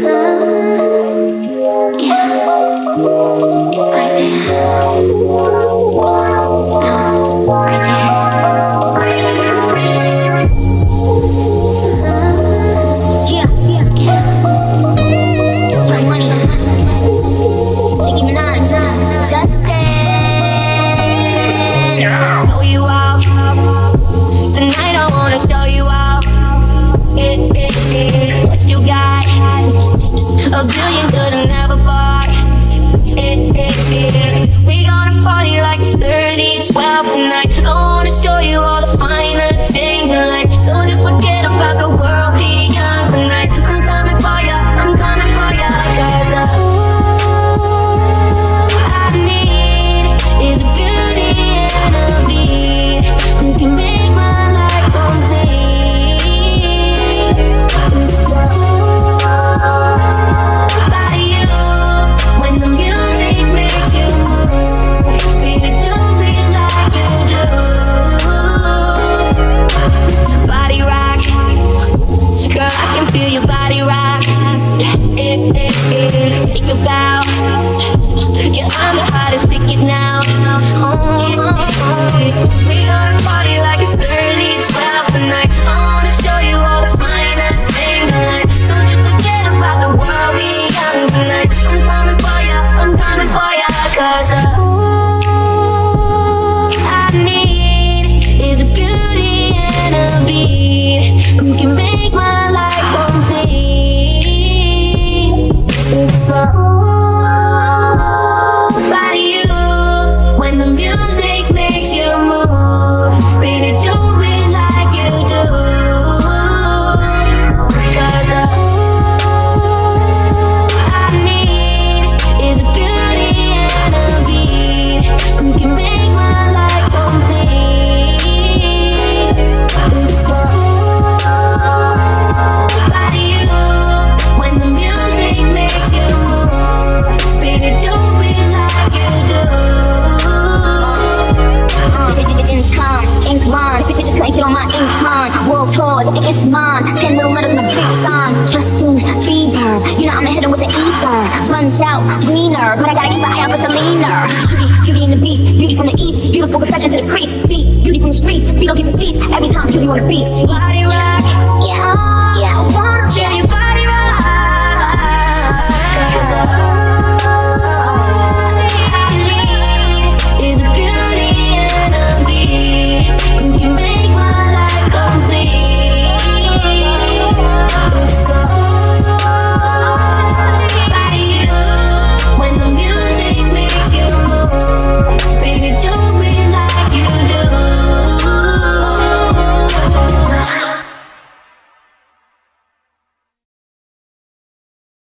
love. A billion good and never buy it, it, it. We gonna party like it's 30, 12 tonight. Oh, feel your body rock. Take Think bow. on. Ten little letters in a big sign. Justin Bieber. You know I'ma hit him with the ether. Runs out meaner, but I gotta keep an eye out for the leaner. Beauty, in the beast, beauty from the east, beautiful confession to the creek. Beat, beauty from the streets, feet don't get the seats. Every time beauty on the beat. Body rock. Yeah.